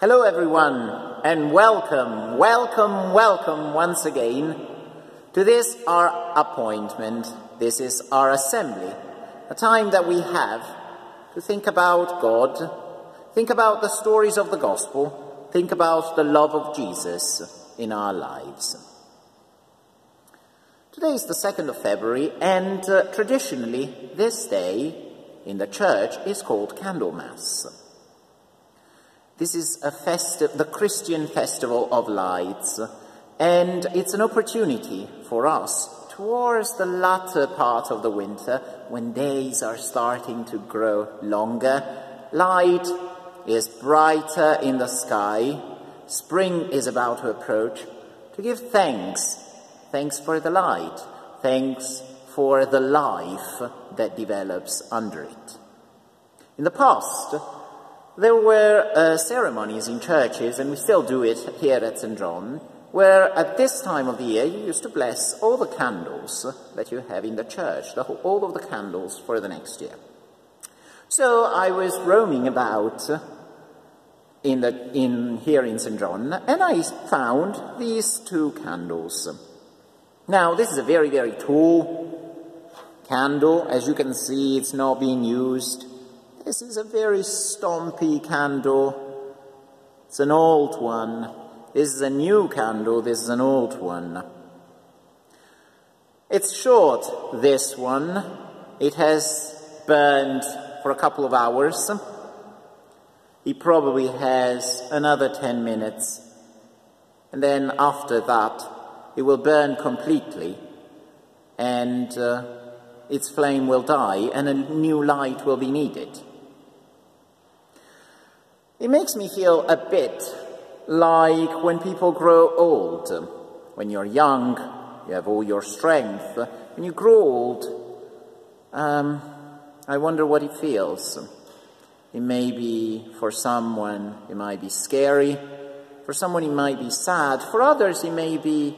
Hello, everyone, and welcome, welcome, welcome once again to this our appointment. This is our assembly, a time that we have to think about God, think about the stories of the gospel, think about the love of Jesus in our lives. Today is the 2nd of February, and uh, traditionally, this day in the church is called Candlemas. This is a festive, the Christian festival of lights, and it's an opportunity for us towards the latter part of the winter, when days are starting to grow longer, light is brighter in the sky, spring is about to approach, to give thanks. Thanks for the light, thanks for the life that develops under it. In the past, there were uh, ceremonies in churches, and we still do it here at St. John, where at this time of the year you used to bless all the candles that you have in the church, the whole, all of the candles for the next year. So I was roaming about in the, in, here in St. John, and I found these two candles. Now, this is a very, very tall candle. As you can see, it's not being used. This is a very stompy candle. It's an old one. This is a new candle. This is an old one. It's short, this one. It has burned for a couple of hours. He probably has another 10 minutes. And then after that, it will burn completely and uh, its flame will die and a new light will be needed. It makes me feel a bit like when people grow old. When you're young, you have all your strength. When you grow old, um, I wonder what it feels. It may be, for someone, it might be scary. For someone, it might be sad. For others, it may be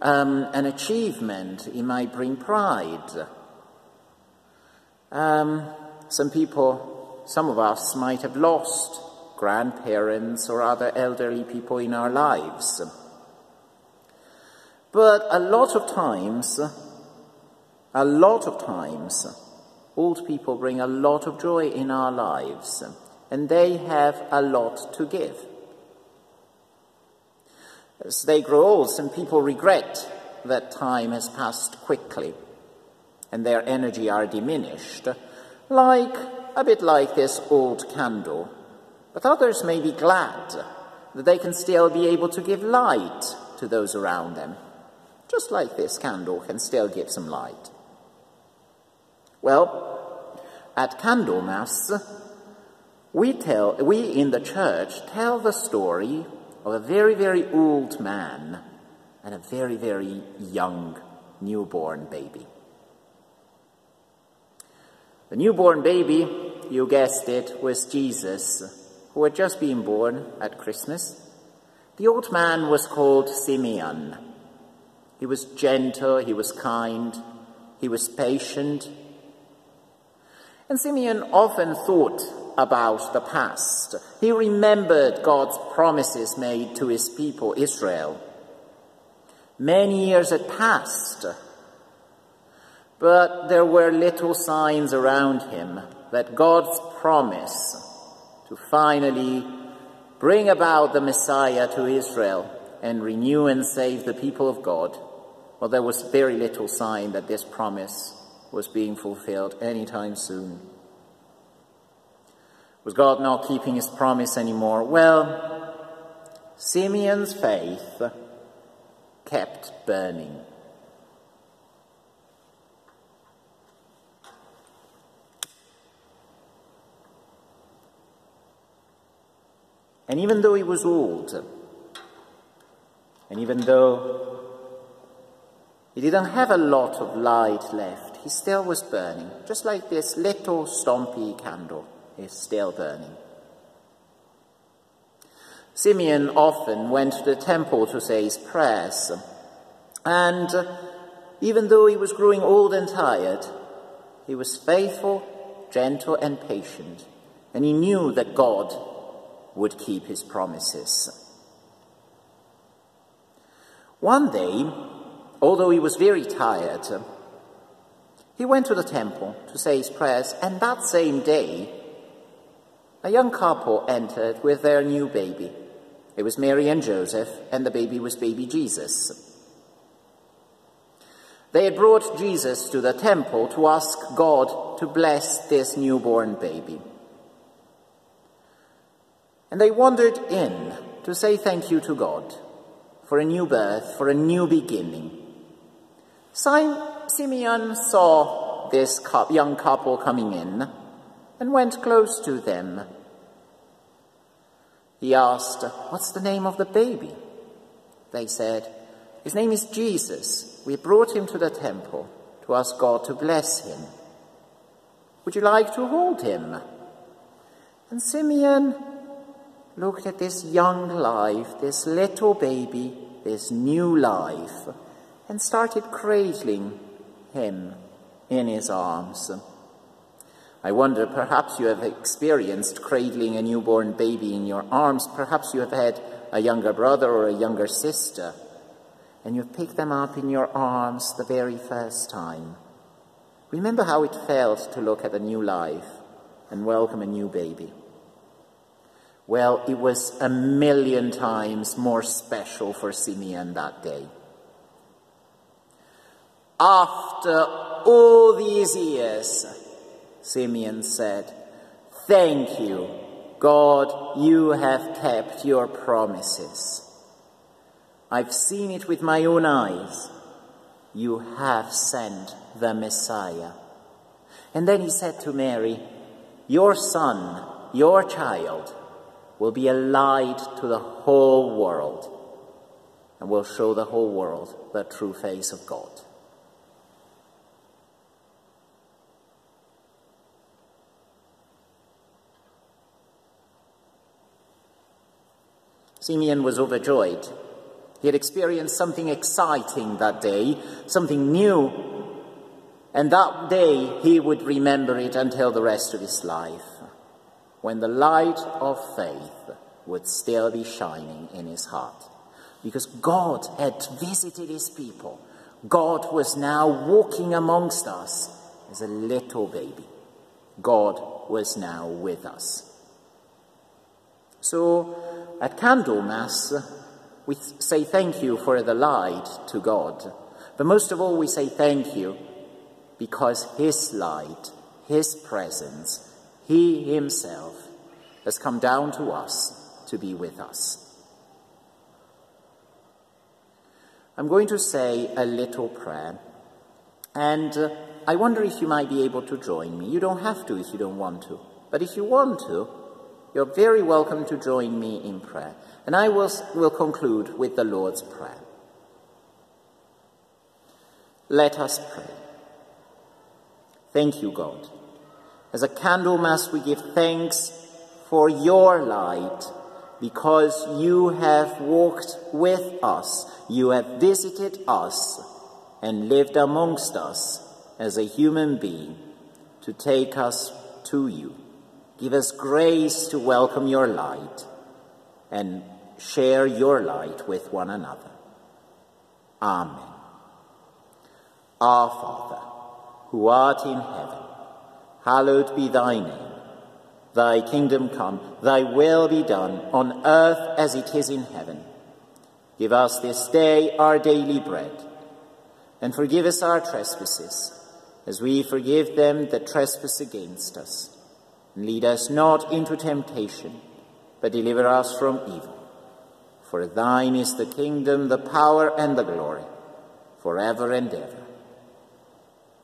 um, an achievement. It might bring pride. Um, some people, some of us might have lost grandparents or other elderly people in our lives. But a lot of times, a lot of times, old people bring a lot of joy in our lives, and they have a lot to give. As they grow old, some people regret that time has passed quickly and their energy are diminished, like a bit like this old candle but others may be glad that they can still be able to give light to those around them, just like this candle can still give some light. Well, at Candlemas, we tell, we in the church tell the story of a very, very old man and a very, very young newborn baby. The newborn baby, you guessed it, was Jesus who had just been born at Christmas. The old man was called Simeon. He was gentle, he was kind, he was patient. And Simeon often thought about the past. He remembered God's promises made to his people, Israel. Many years had passed, but there were little signs around him that God's promise to finally bring about the Messiah to Israel and renew and save the people of God, well, there was very little sign that this promise was being fulfilled anytime soon. Was God not keeping his promise anymore? Well, Simeon's faith kept burning. And even though he was old, and even though he didn't have a lot of light left, he still was burning, just like this little stompy candle is still burning. Simeon often went to the temple to say his prayers, and even though he was growing old and tired, he was faithful, gentle, and patient, and he knew that God would keep his promises. One day, although he was very tired, he went to the temple to say his prayers, and that same day, a young couple entered with their new baby. It was Mary and Joseph, and the baby was baby Jesus. They had brought Jesus to the temple to ask God to bless this newborn baby. And they wandered in to say thank you to God for a new birth, for a new beginning. Simeon saw this young couple coming in and went close to them. He asked, What's the name of the baby? They said, His name is Jesus. We brought him to the temple to ask God to bless him. Would you like to hold him? And Simeon looked at this young life, this little baby, this new life, and started cradling him in his arms. I wonder, perhaps you have experienced cradling a newborn baby in your arms. Perhaps you have had a younger brother or a younger sister, and you've picked them up in your arms the very first time. Remember how it felt to look at a new life and welcome a new baby. Well, it was a million times more special for Simeon that day. After all these years, Simeon said, Thank you, God, you have kept your promises. I've seen it with my own eyes. You have sent the Messiah. And then he said to Mary, Your son, your child, will be a light to the whole world and will show the whole world the true face of God. Simeon was overjoyed. He had experienced something exciting that day, something new, and that day he would remember it until the rest of his life when the light of faith would still be shining in his heart. Because God had visited his people. God was now walking amongst us as a little baby. God was now with us. So at Candlemas, we say thank you for the light to God. But most of all, we say thank you because His light, His presence, he himself has come down to us to be with us. I'm going to say a little prayer, and uh, I wonder if you might be able to join me. You don't have to if you don't want to, but if you want to, you're very welcome to join me in prayer. And I will, will conclude with the Lord's Prayer. Let us pray. Thank you, God as a Candlemas, we give thanks for your light because you have walked with us, you have visited us, and lived amongst us as a human being to take us to you. Give us grace to welcome your light and share your light with one another. Amen. Our Father, who art in heaven, hallowed be thy name. Thy kingdom come, thy will be done, on earth as it is in heaven. Give us this day our daily bread, and forgive us our trespasses, as we forgive them that trespass against us. And lead us not into temptation, but deliver us from evil. For thine is the kingdom, the power, and the glory, forever and ever.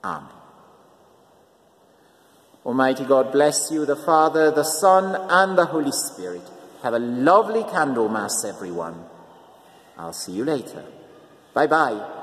Amen. Almighty God bless you, the Father, the Son, and the Holy Spirit. Have a lovely Candlemas, everyone. I'll see you later. Bye bye.